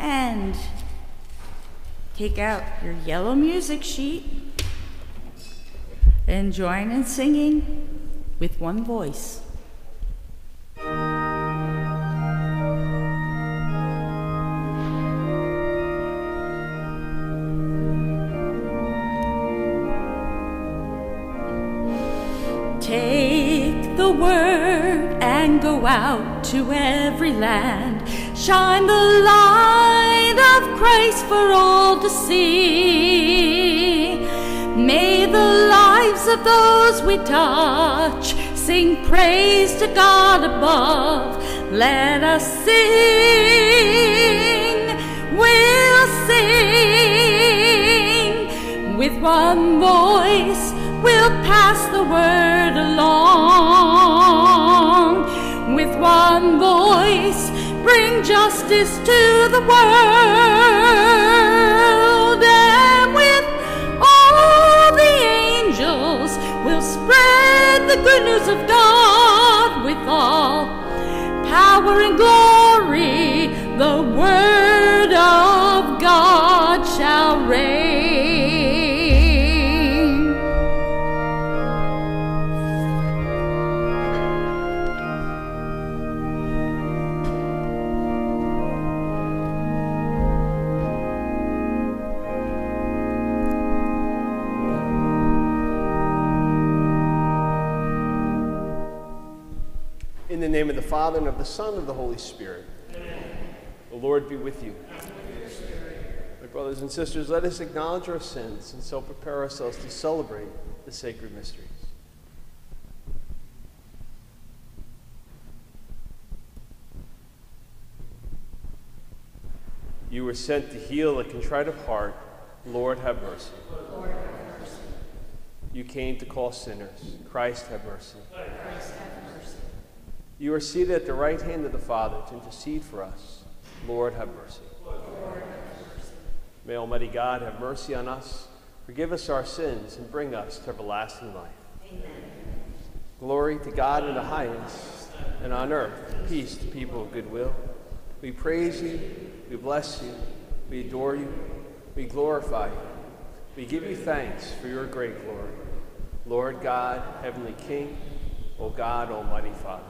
And take out your yellow music sheet and join in singing with one voice. Take the word and go out to every land. Shine the light of Christ for all to see. May the lives of those we touch sing praise to God above. Let us sing, we'll sing with one voice we'll pass the word along. With one voice, bring justice to the world. And with all the angels, we'll spread the good news of God with all power and glory. In the name of the Father, and of the Son, and of the Holy Spirit. Amen. The Lord be with you. My brothers and sisters, let us acknowledge our sins and so prepare ourselves to celebrate the sacred mysteries. You were sent to heal a contrite of heart. Lord, have mercy. Lord, have mercy. You came to call sinners. Christ, have mercy. Christ, have mercy. You are seated at the right hand of the Father to intercede for us. Lord, have mercy. Lord, have mercy. May Almighty God have mercy on us, forgive us our sins, and bring us to everlasting life. Amen. Glory to God in the highest, and on earth, peace to people of good will. We praise you, we bless you, we adore you, we glorify you. We give you thanks for your great glory. Lord God, Heavenly King, O God, Almighty Father.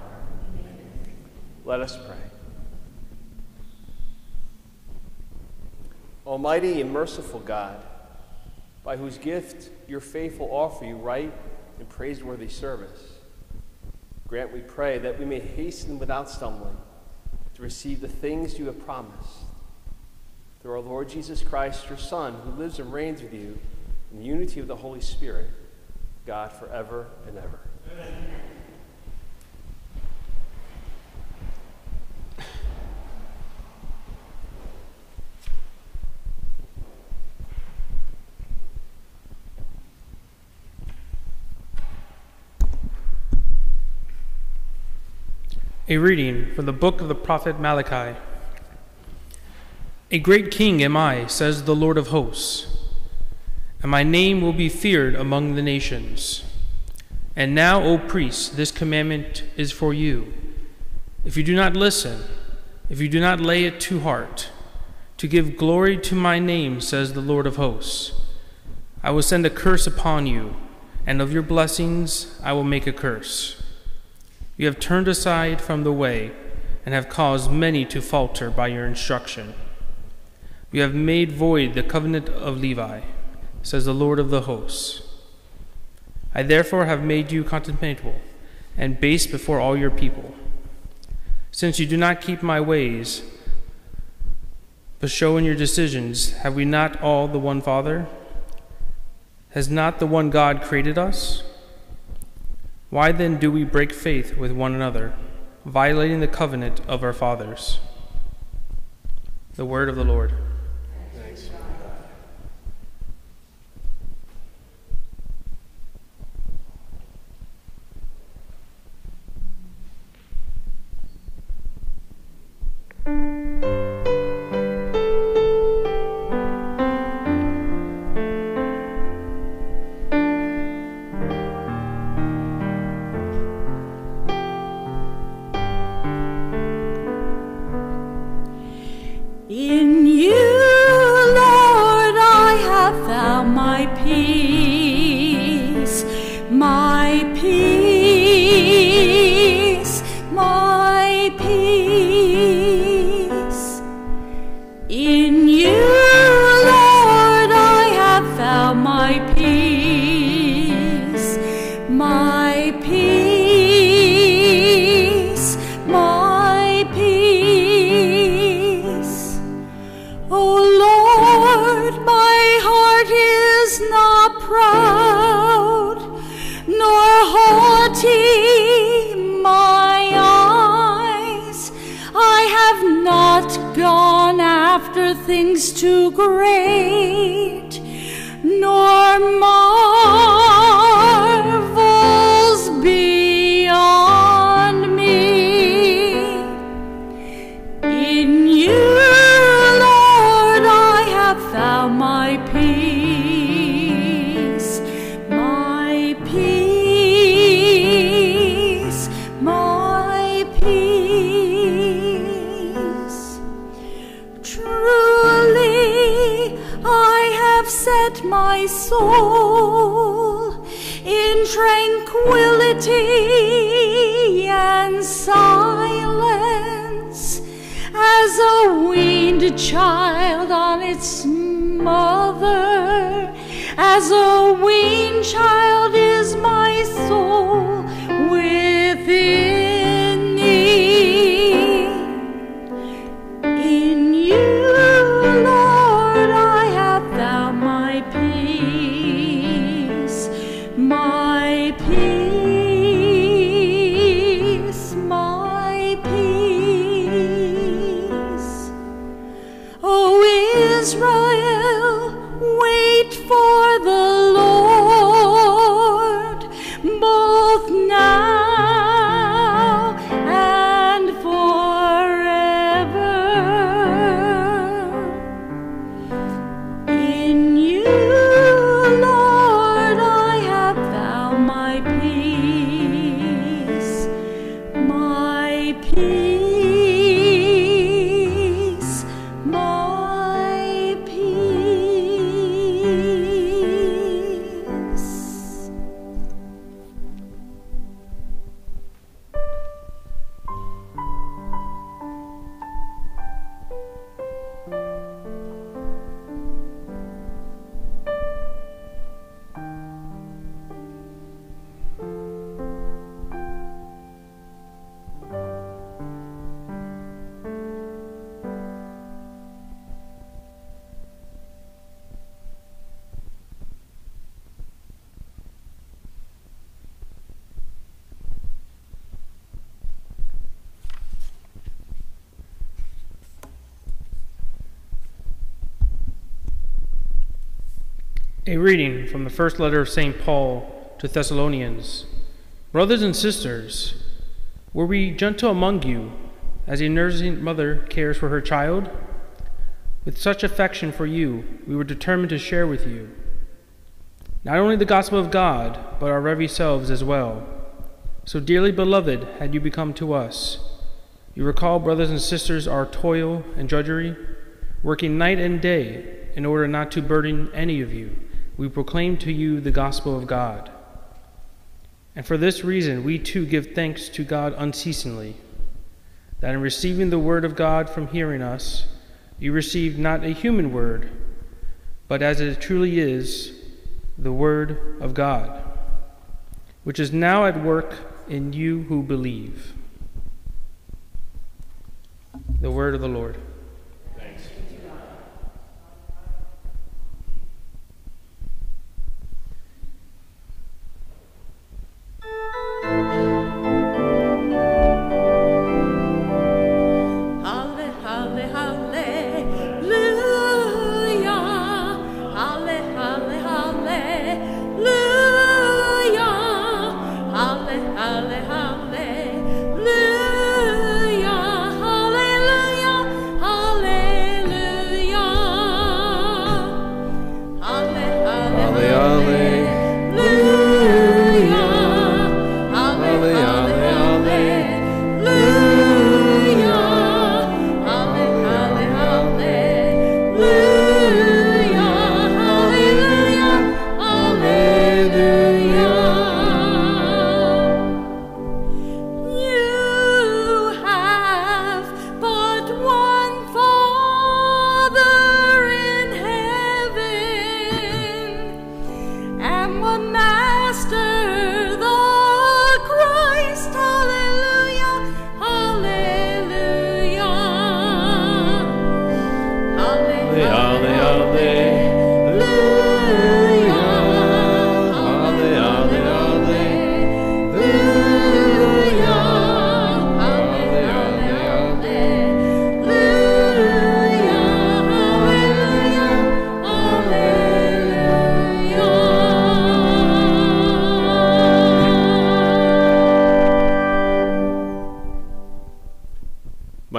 Let us pray. Almighty and merciful God, by whose gift your faithful offer you right and praiseworthy service, grant, we pray, that we may hasten without stumbling to receive the things you have promised. Through our Lord Jesus Christ, your Son, who lives and reigns with you in the unity of the Holy Spirit, God forever and ever. Amen. A reading from the book of the prophet Malachi. A great king am I, says the Lord of hosts, and my name will be feared among the nations. And now, O priests, this commandment is for you. If you do not listen, if you do not lay it to heart, to give glory to my name, says the Lord of hosts, I will send a curse upon you, and of your blessings I will make a curse. You have turned aside from the way and have caused many to falter by your instruction. You have made void the covenant of Levi, says the Lord of the hosts. I therefore have made you contemptible and base before all your people. Since you do not keep my ways, but show in your decisions, have we not all the one Father? Has not the one God created us? Why then do we break faith with one another, violating the covenant of our fathers? The word of the Lord. Child on its mother, as a weaned child is my soul A reading from the first letter of St. Paul to Thessalonians. Brothers and sisters, were we gentle among you as a nursing mother cares for her child? With such affection for you, we were determined to share with you not only the gospel of God, but our very selves as well. So dearly beloved had you become to us. You recall, brothers and sisters, our toil and drudgery, working night and day in order not to burden any of you. We proclaim to you the gospel of God. And for this reason, we too give thanks to God unceasingly, that in receiving the word of God from hearing us, you received not a human word, but as it truly is, the word of God, which is now at work in you who believe. The word of the Lord.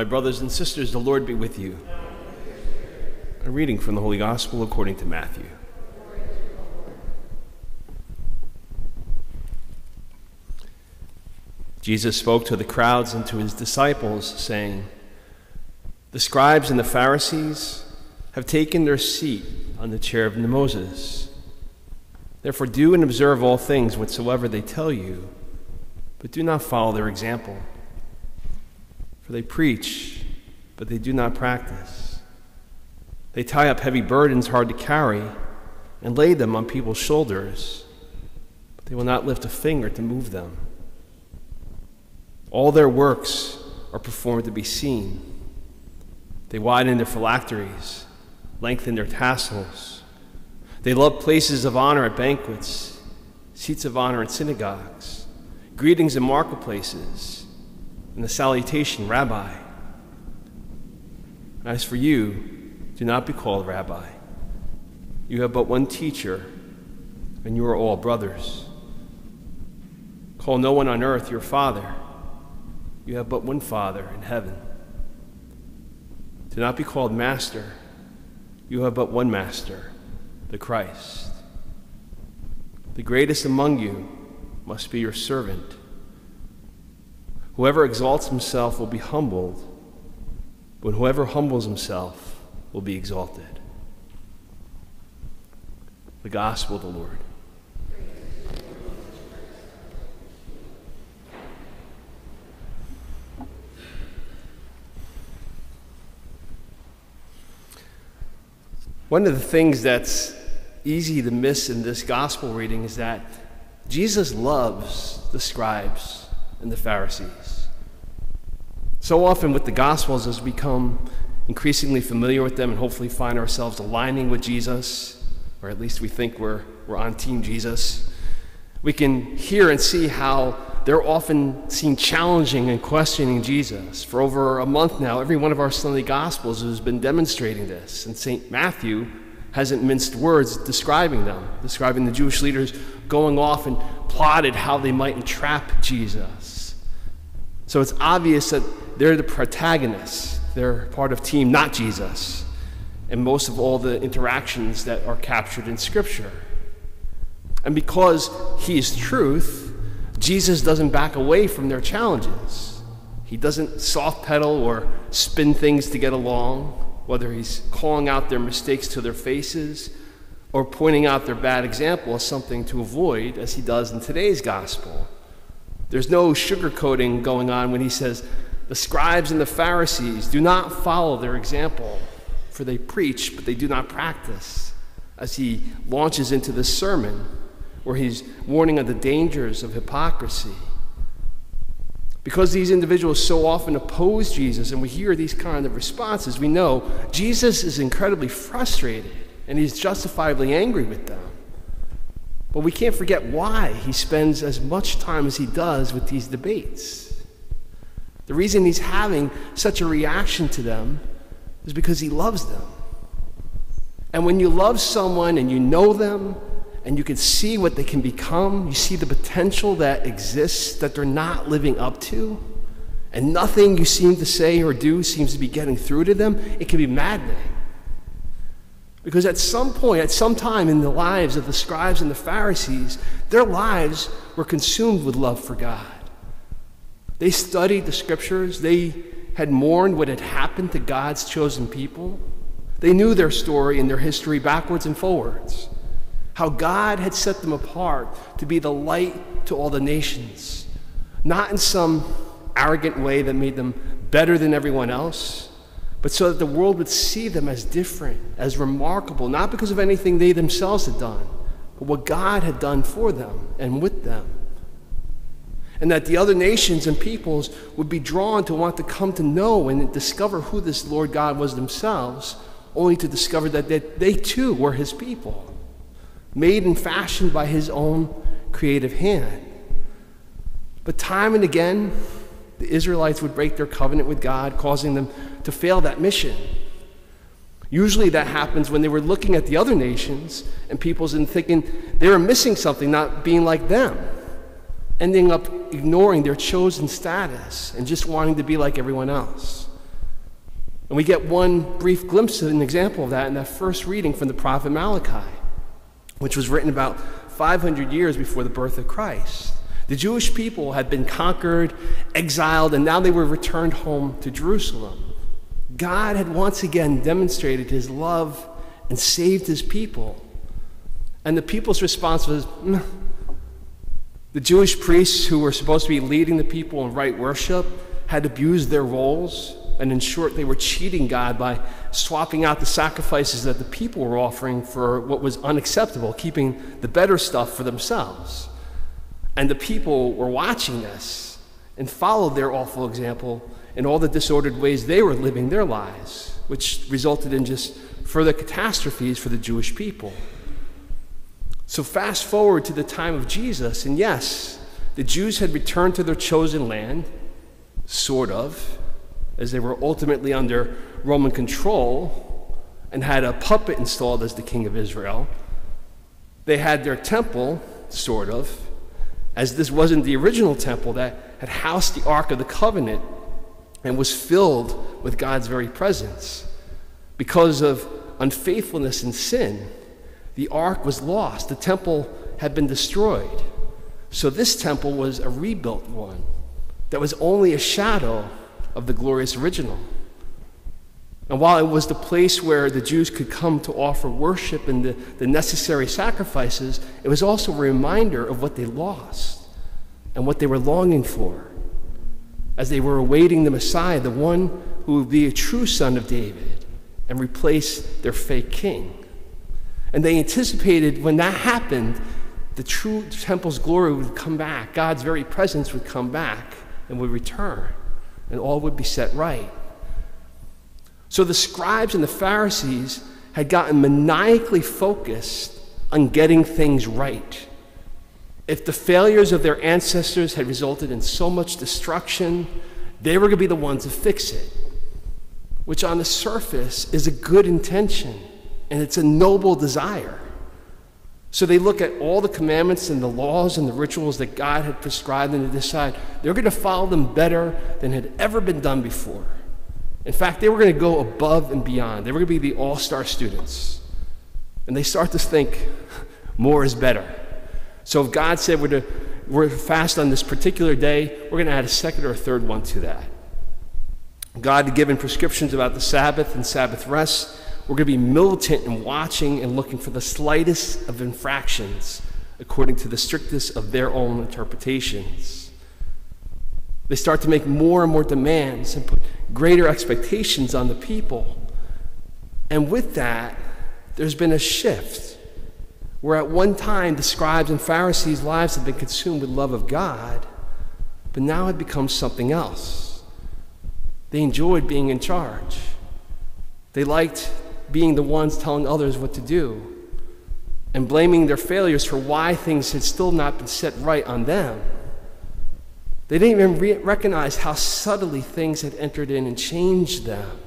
Brothers and sisters, the Lord be with you. A reading from the Holy Gospel according to Matthew. Jesus spoke to the crowds and to his disciples, saying, The scribes and the Pharisees have taken their seat on the chair of Moses. Therefore, do and observe all things whatsoever they tell you, but do not follow their example. For they preach, but they do not practice. They tie up heavy burdens hard to carry and lay them on people's shoulders, but they will not lift a finger to move them. All their works are performed to be seen. They widen their phylacteries, lengthen their tassels. They love places of honor at banquets, seats of honor in synagogues, greetings in marketplaces, and the salutation, Rabbi. As for you, do not be called Rabbi. You have but one teacher, and you are all brothers. Call no one on earth your father you have but one Father in heaven. Do not be called Master. You have but one Master, the Christ. The greatest among you must be your servant. Whoever exalts himself will be humbled, but whoever humbles himself will be exalted. The Gospel of the Lord. One of the things that's easy to miss in this gospel reading is that Jesus loves the scribes and the Pharisees. So often with the Gospels, as we become increasingly familiar with them and hopefully find ourselves aligning with Jesus, or at least we think we're, we're on Team Jesus, we can hear and see how they're often seen challenging and questioning Jesus. For over a month now, every one of our Sunday Gospels has been demonstrating this. And St. Matthew hasn't minced words describing them, describing the Jewish leaders going off and plotted how they might entrap Jesus. So it's obvious that they're the protagonists, they're part of team, not Jesus, and most of all the interactions that are captured in Scripture. And because He is truth, Jesus doesn't back away from their challenges. He doesn't soft pedal or spin things to get along, whether he's calling out their mistakes to their faces or pointing out their bad example as something to avoid, as he does in today's gospel. There's no sugarcoating going on when he says, The scribes and the Pharisees do not follow their example, for they preach, but they do not practice, as he launches into this sermon where he's warning of the dangers of hypocrisy. Because these individuals so often oppose Jesus and we hear these kind of responses, we know Jesus is incredibly frustrated and he's justifiably angry with them. But we can't forget why he spends as much time as he does with these debates. The reason he's having such a reaction to them is because he loves them. And when you love someone and you know them and you can see what they can become. You see the potential that exists that they're not living up to. And nothing you seem to say or do seems to be getting through to them. It can be maddening. Because at some point, at some time in the lives of the scribes and the Pharisees, their lives were consumed with love for God. They studied the scriptures, they had mourned what had happened to God's chosen people. They knew their story and their history backwards and forwards how God had set them apart to be the light to all the nations, not in some arrogant way that made them better than everyone else, but so that the world would see them as different, as remarkable, not because of anything they themselves had done, but what God had done for them and with them. And that the other nations and peoples would be drawn to want to come to know and discover who this Lord God was themselves, only to discover that they, they too were his people made and fashioned by his own creative hand. But time and again, the Israelites would break their covenant with God, causing them to fail that mission. Usually that happens when they were looking at the other nations and peoples and thinking they were missing something, not being like them, ending up ignoring their chosen status and just wanting to be like everyone else. And we get one brief glimpse of an example of that in that first reading from the prophet Malachi, which was written about 500 years before the birth of Christ. The Jewish people had been conquered, exiled, and now they were returned home to Jerusalem. God had once again demonstrated his love and saved his people. And the people's response was "Mm." the Jewish priests who were supposed to be leading the people in right worship had abused their roles. And in short, they were cheating God by swapping out the sacrifices that the people were offering for what was unacceptable, keeping the better stuff for themselves. And the people were watching this and followed their awful example in all the disordered ways they were living their lives, which resulted in just further catastrophes for the Jewish people. So, fast forward to the time of Jesus, and yes, the Jews had returned to their chosen land, sort of, as they were ultimately under Roman control and had a puppet installed as the king of Israel. They had their temple, sort of, as this wasn't the original temple that had housed the Ark of the Covenant and was filled with God's very presence. Because of unfaithfulness and sin, the ark was lost. The temple had been destroyed. So this temple was a rebuilt one that was only a shadow of the glorious original. And while it was the place where the Jews could come to offer worship and the, the necessary sacrifices, it was also a reminder of what they lost and what they were longing for as they were awaiting the Messiah, the one who would be a true son of David and replace their fake king. And they anticipated when that happened, the true temple's glory would come back, God's very presence would come back and would return, and all would be set right. So the scribes and the Pharisees had gotten maniacally focused on getting things right. If the failures of their ancestors had resulted in so much destruction, they were going to be the ones to fix it, which on the surface is a good intention and it's a noble desire. So they look at all the commandments and the laws and the rituals that God had prescribed and they decide they're going to follow them better than had ever been done before. In fact, they were going to go above and beyond. They were going to be the all star students. And they start to think more is better. So if God said we're to we're fast on this particular day, we're going to add a second or a third one to that. God had given prescriptions about the Sabbath and Sabbath rest. We're going to be militant in watching and looking for the slightest of infractions according to the strictest of their own interpretations. They start to make more and more demands and put greater expectations on the people. And with that, there's been a shift where at one time the scribes and Pharisees' lives had been consumed with love of God, but now had become something else. They enjoyed being in charge. They liked being the ones telling others what to do and blaming their failures for why things had still not been set right on them. They didn't even re- recognize how subtly things had entered in and changed them.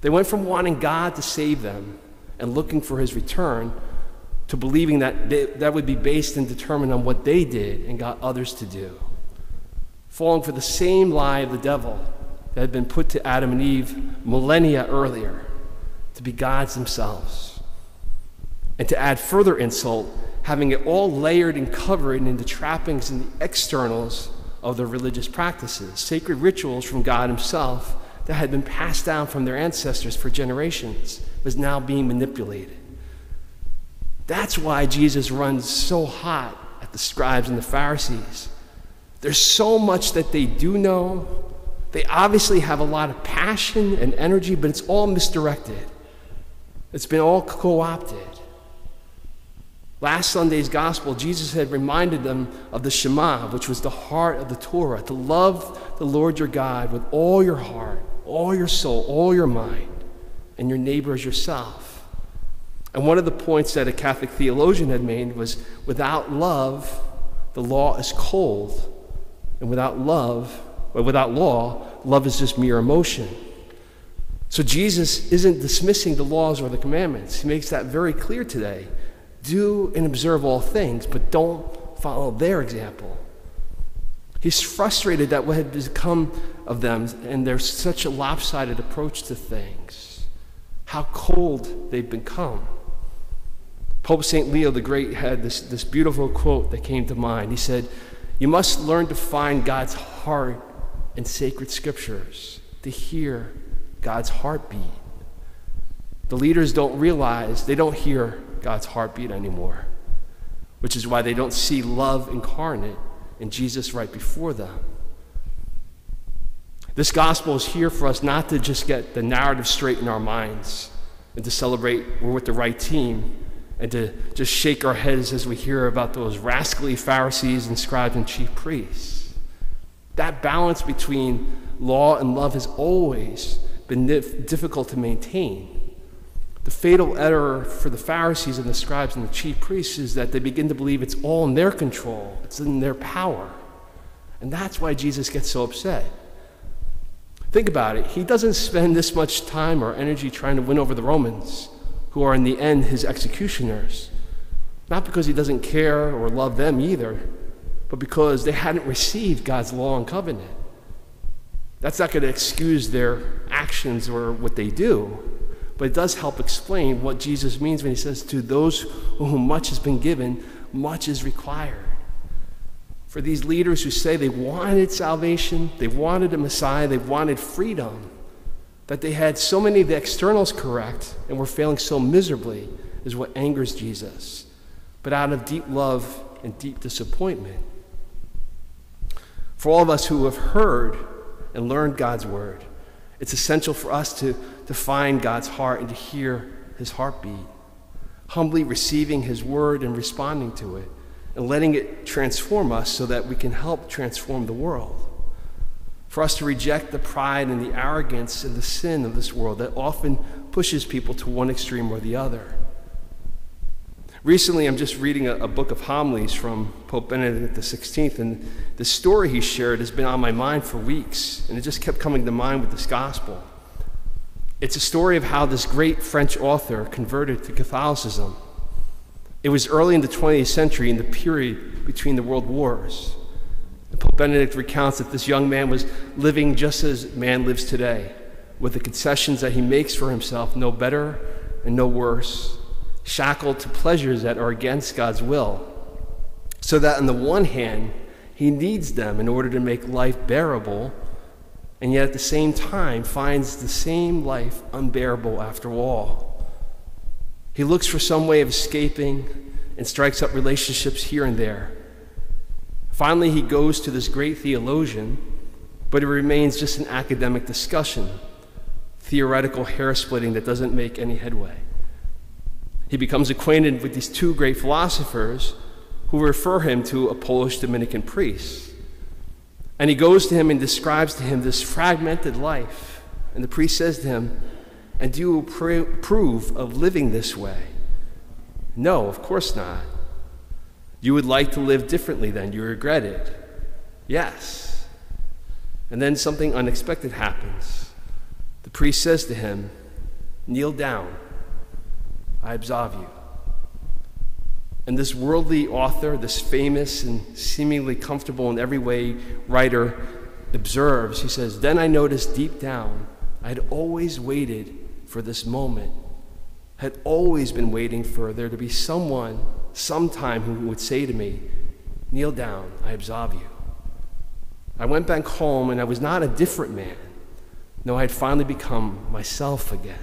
They went from wanting God to save them and looking for his return to believing that they, that would be based and determined on what they did and got others to do. Falling for the same lie of the devil that had been put to Adam and Eve millennia earlier to be gods themselves. And to add further insult, having it all layered and covered in the trappings and the externals of their religious practices, sacred rituals from God Himself that had been passed down from their ancestors for generations, was now being manipulated. That's why Jesus runs so hot at the scribes and the Pharisees. There's so much that they do know. They obviously have a lot of passion and energy, but it's all misdirected. It's been all co opted. Last Sunday's gospel, Jesus had reminded them of the Shema, which was the heart of the Torah, to love the Lord your God with all your heart, all your soul, all your mind, and your neighbor as yourself. And one of the points that a Catholic theologian had made was without love, the law is cold. And without love, or without law, love is just mere emotion. So Jesus isn't dismissing the laws or the commandments. He makes that very clear today. Do and observe all things, but don't follow their example. He's frustrated that what had become of them, and there's such a lopsided approach to things, how cold they've become. Pope St. Leo the Great had this, this beautiful quote that came to mind. He said, You must learn to find God's heart in sacred scriptures, to hear God's heartbeat. The leaders don't realize, they don't hear God's heartbeat anymore, which is why they don't see love incarnate in Jesus right before them. This gospel is here for us not to just get the narrative straight in our minds and to celebrate we're with the right team and to just shake our heads as we hear about those rascally Pharisees and scribes and chief priests. That balance between law and love has always been difficult to maintain. The fatal error for the Pharisees and the scribes and the chief priests is that they begin to believe it's all in their control, it's in their power. And that's why Jesus gets so upset. Think about it. He doesn't spend this much time or energy trying to win over the Romans, who are in the end his executioners. Not because he doesn't care or love them either, but because they hadn't received God's law and covenant. That's not going to excuse their actions or what they do, but it does help explain what Jesus means when he says, To those whom much has been given, much is required. For these leaders who say they wanted salvation, they wanted a Messiah, they wanted freedom, that they had so many of the externals correct and were failing so miserably is what angers Jesus. But out of deep love and deep disappointment. For all of us who have heard and learned God's word, it's essential for us to, to find God's heart and to hear his heartbeat, humbly receiving his word and responding to it, and letting it transform us so that we can help transform the world. For us to reject the pride and the arrogance and the sin of this world that often pushes people to one extreme or the other. Recently, I'm just reading a, a, book of homilies from Pope Benedict XVI, and the story he shared has been on my mind for weeks, and it just kept coming to mind with this gospel. It's a story of how this great French author converted to Catholicism. It was early in the 20th century, in the period between the world wars. Pope Benedict recounts that this young man was living just as man lives today, with the concessions that he makes for himself no better and no worse shackled to pleasures that are against God's will. So that on the one hand, he needs them in order to make life bearable, and yet at the same time finds the same life unbearable after all. He looks for some way of escaping and strikes up relationships here and there. Finally, he goes to this great theologian, but it remains just an academic discussion, theoretical hair splitting that doesn't make any headway he becomes acquainted with these two great philosophers who refer him to a Polish Dominican priest. And he goes to him and describes to him this fragmented life. And the priest says to him, And do you approve of living this way? No, of course not. You would like to live differently then. You regret it. Yes. And then something unexpected happens. The priest says to him, Kneel down. I absolve you. And this worldly author, this famous and seemingly comfortable in every way writer, observes, he says, Then I noticed deep down, I had always waited for this moment, had always been waiting for there to be someone, sometime, who would say to me, Kneel down, I absolve you. I went back home and I was not a different man. No, I had finally become myself again.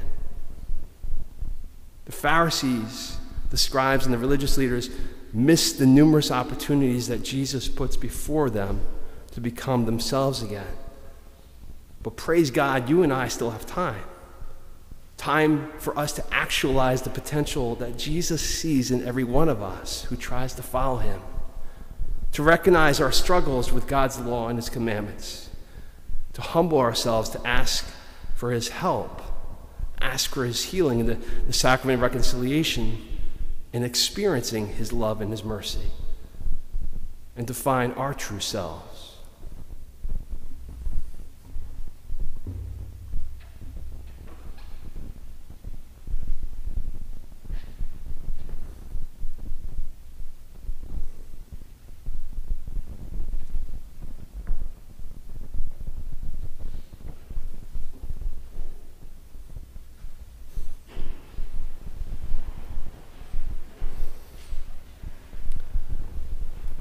The Pharisees, the scribes, and the religious leaders missed the numerous opportunities that Jesus puts before them to become themselves again. But praise God, you and I still have time. Time for us to actualize the potential that Jesus sees in every one of us who tries to follow him. To recognize our struggles with God's law and his commandments. To humble ourselves to ask for his help ask for his healing in the, the sacrament of reconciliation and experiencing his love and his mercy, and to find our true selves.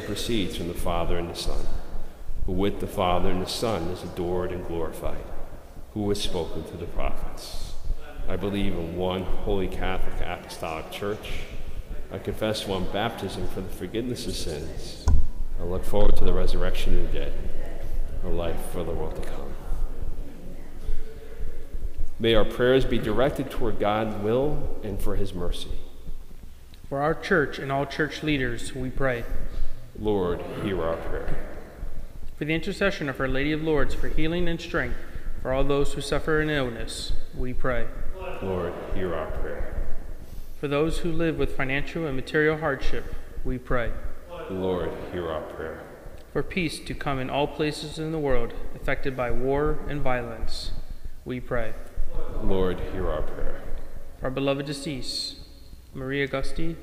who proceeds from the Father and the Son, who with the Father and the Son is adored and glorified, who has spoken to the prophets. I believe in one holy Catholic Apostolic Church. I confess one baptism for the forgiveness of sins. I look forward to the resurrection of the dead, a life for the world to come. May our prayers be directed toward God's will and for his mercy. For our church and all church leaders, we pray. Lord, hear our prayer. For the intercession of Our Lady of Lourdes for healing and strength for all those who suffer in illness, we pray. Lord, hear our prayer. For those who live with financial and material hardship, we pray. Lord, hear our prayer. For peace to come in all places in the world affected by war and violence, we pray. Lord, hear our prayer. For our beloved deceased, Maria Augusti,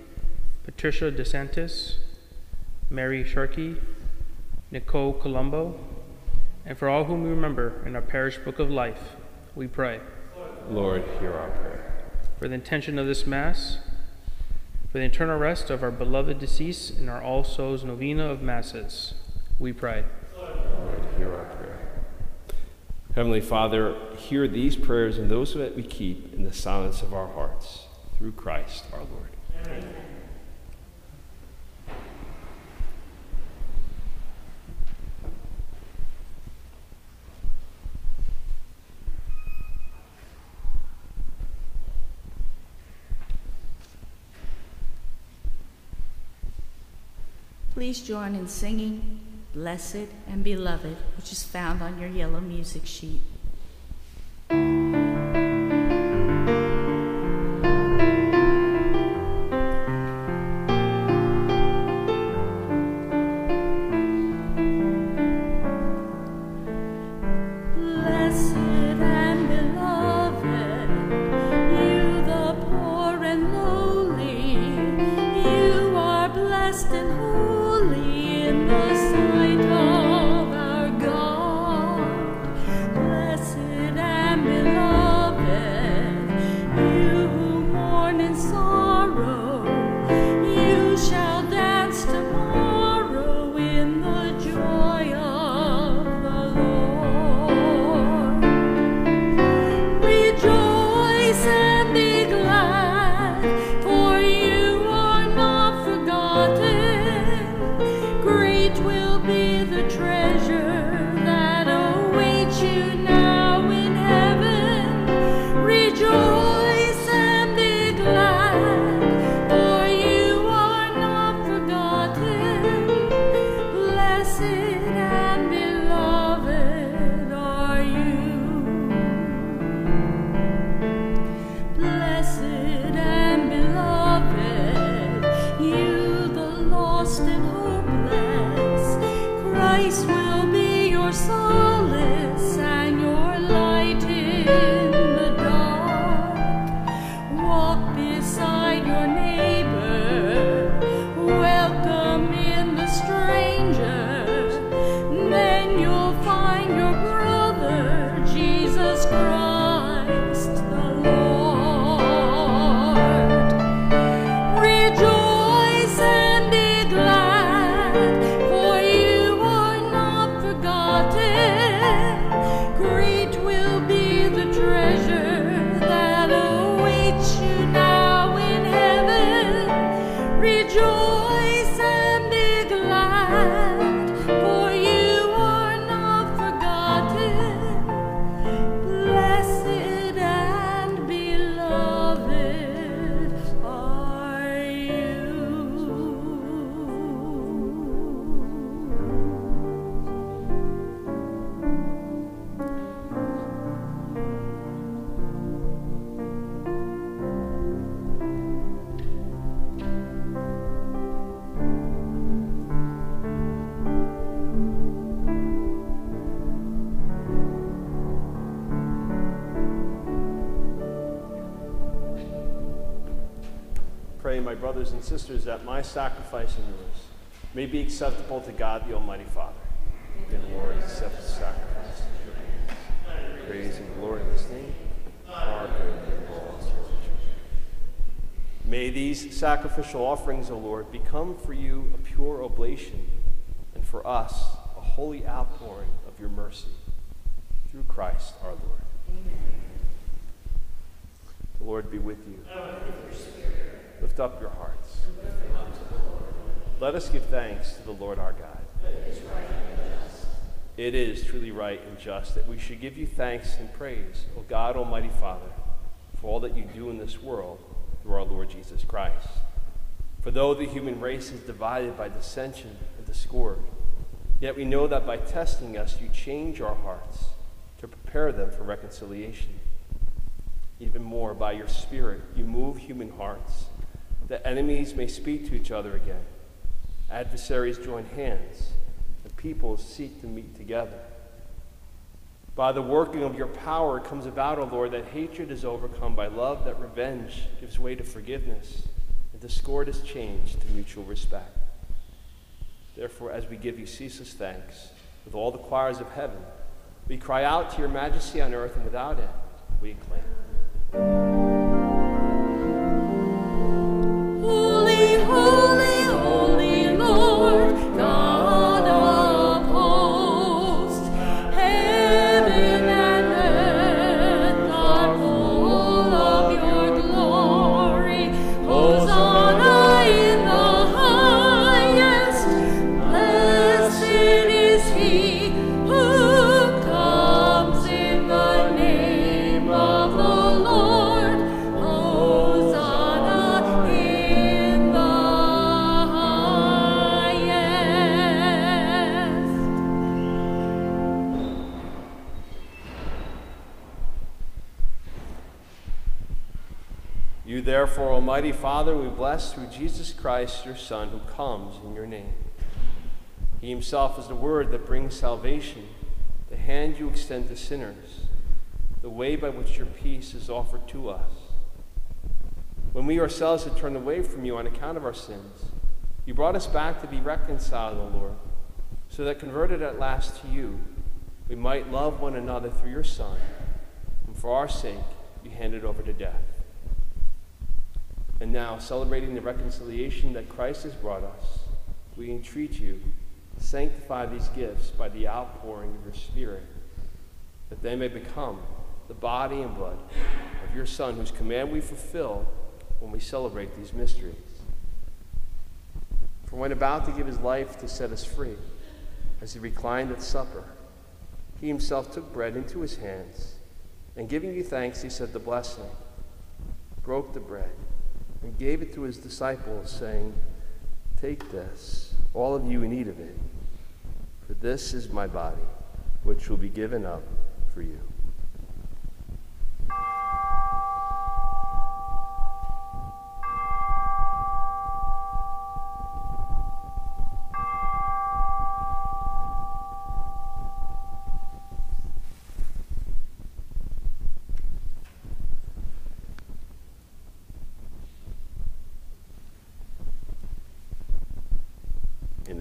Patricia DeSantis, Mary Sharkey, Nicole Colombo, and for all whom we remember in our parish book of life, we pray. Lord, hear our prayer. For the intention of this Mass, for the eternal rest of our beloved deceased in our All Souls Novena of Masses, we pray. Lord, hear our prayer. Heavenly Father, hear these prayers and those that we keep in the silence of our hearts through Christ our Lord. Amen. Please join in singing Blessed and Beloved, which is found on your yellow music sheet. Sacrifice and yours may be acceptable to God the Almighty Father. May the Lord accept the sacrifice of your hands. Praise and glory in His name. our good and all May these sacrificial offerings, O Lord, become for you a pure oblation, and for us a holy outpouring of your mercy. Through Christ our Lord. Amen. The Lord be with you. Lift up your hearts. Let us give thanks to the Lord our God. It is truly right and just that we should give you thanks and praise, O God, Almighty Father, for all that you do in this world through our Lord Jesus Christ. For though the human race is divided by dissension and discord, yet we know that by testing us, you change our hearts to prepare them for reconciliation. Even more, by your Spirit, you move human hearts that enemies may speak to each other again, adversaries join hands, and peoples seek to meet together. By the working of your power, it comes about, O Lord, that hatred is overcome by love, that revenge gives way to forgiveness, and discord is changed to mutual respect. Therefore, as we give you ceaseless thanks with all the choirs of heaven, we cry out to your majesty on earth, and without end, we acclaim. Therefore, Almighty Father, we bless through Jesus Christ, your Son, who comes in your name. He himself is the word that brings salvation, the hand you extend to sinners, the way by which your peace is offered to us. When we ourselves had turned away from you on account of our sins, you brought us back to be reconciled, O Lord, so that converted at last to you, we might love one another through your Son, and for our sake you handed over to death. And now, celebrating the reconciliation that Christ has brought us, we entreat you, sanctify these gifts by the outpouring of your Spirit, that they may become the body and blood of your Son, whose command we fulfill when we celebrate these mysteries. For when about to give his life to set us free, as he reclined at supper, he himself took bread into his hands, and giving you thanks, he said the blessing, broke the bread, and gave it to his disciples, saying, Take this, all of you, and eat of it, for this is my body, which will be given up for you.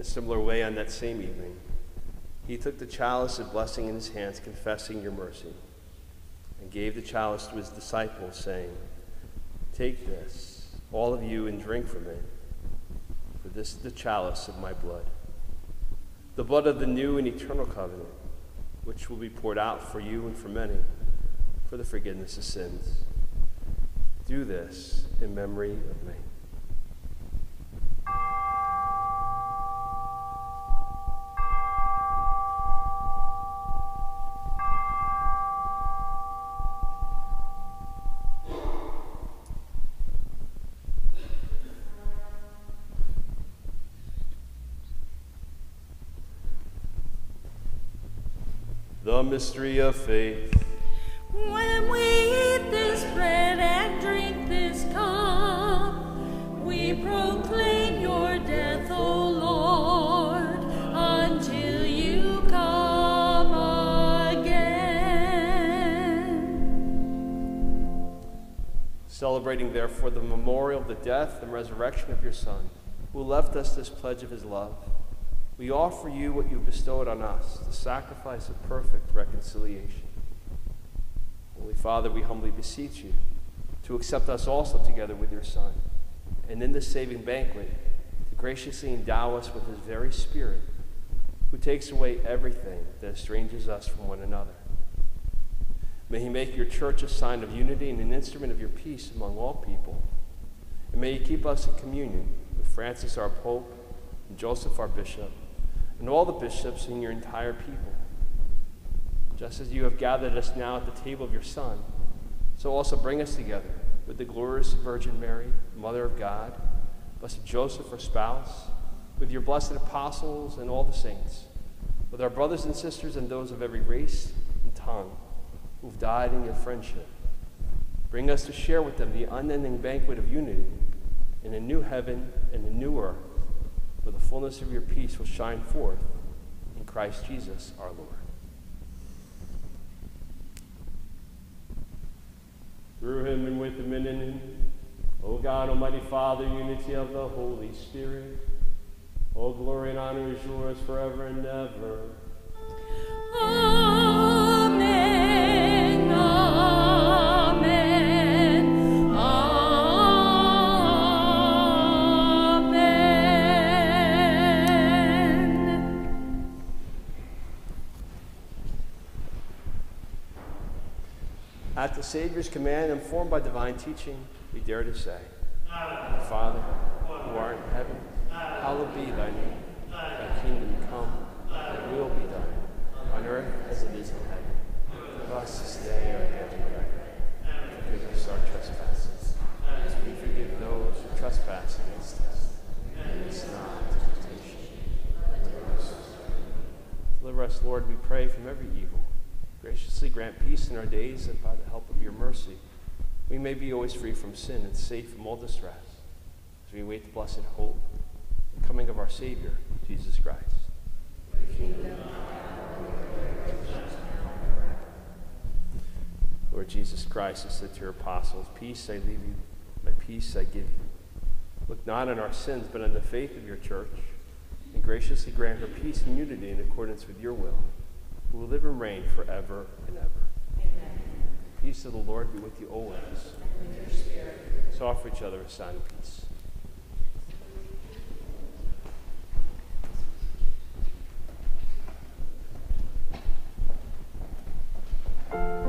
Similar way, on that same evening, he took the chalice of blessing in his hands, confessing your mercy, and gave the chalice to his disciples, saying, Take this, all of you, and drink from it, for this is the chalice of my blood, the blood of the new and eternal covenant, which will be poured out for you and for many for the forgiveness of sins. Do this in memory of me. Mystery of faith. When we eat this bread and drink this cup, we proclaim your death, O Lord, until you come again. Celebrating, therefore, the memorial of the death and resurrection of your Son, who left us this pledge of his love, we offer you what you bestowed on us, the sacrifice of perfect reconciliation. Holy Father, we humbly beseech you to accept us also together with your Son, and in this saving banquet, to graciously endow us with his very Spirit, who takes away everything that estranges us from one another. May he make your church a sign of unity and an instrument of your peace among all people. And may he keep us in communion with Francis, our Pope, and Joseph, our Bishop, and all the bishops and your entire people. Just as you have gathered us now at the table of your Son, so also bring us together with the glorious Virgin Mary, Mother of God, Blessed Joseph, her spouse, with your blessed apostles and all the saints, with our brothers and sisters and those of every race and tongue who've died in your friendship. Bring us to share with them the unending banquet of unity in a new heaven and a new earth, where the fullness of your peace will shine forth in Christ Jesus our Lord. Through him and with him and in him, O God, Almighty Father, unity of the Holy Spirit, all glory and honor is yours forever and ever. Amen. Savior's command, informed by divine teaching, we dare to say, Our Father, who art in heaven, hallowed be thy name. Thy kingdom come, thy will be done, on earth as it is in heaven. Give us this day our daily bread. and Forgive us our trespasses, as we forgive those who trespass against us. And lead not into temptation, deliver us. Deliver us, Lord, we pray, from every evil. Graciously grant peace in our days that by the help of your mercy we may be always free from sin and safe from all distress as we await the blessed hope, the coming of our Savior, Jesus Christ. Lord Jesus Christ, you said to your apostles, Peace I leave you, my peace I give you. Look not on our sins, but on the faith of your church, and graciously grant her peace and unity in accordance with your will, who will live and reign forever and ever. Peace of the Lord be with you always. Let's offer each other a sign of peace. Lamb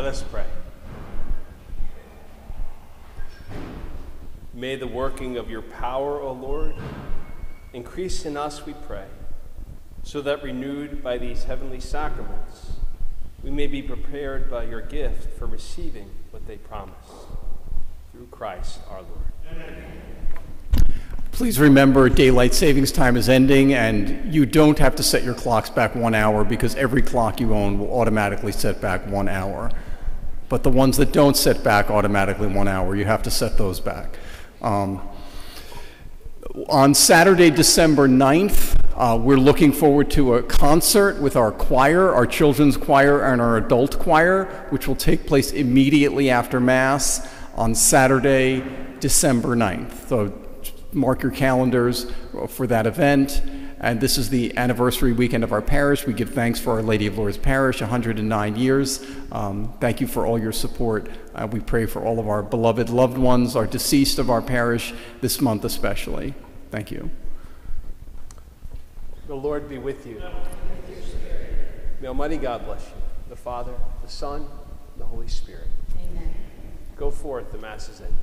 Let us pray. May the working of your power, O Lord, increase in us, we pray, so that renewed by these heavenly sacraments, we may be prepared by your gift for receiving what they promise. Through Christ our Lord. Please remember daylight savings time is ending, and you don't have to set your clocks back one hour because every clock you own will automatically set back one hour. But the ones that don't set back automatically one hour, you have to set those back. Um, on Saturday, December 9th, uh, we're looking forward to a concert with our choir, our children's choir, and our adult choir, which will take place immediately after Mass on Saturday, December 9th. So mark your calendars for that event. And this is the anniversary weekend of our parish. We give thanks for Our Lady of Lourdes Parish, 109 years. Um, thank you for all your support. Uh, we pray for all of our beloved loved ones, our deceased of our parish, this month especially. Thank you. The Lord be with you. May Almighty God bless you, the Father, the Son, and the Holy Spirit. Amen. Go forth, the Mass is ended.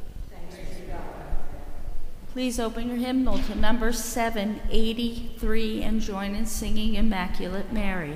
Please open your hymnal to number 783 and join in singing Immaculate Mary.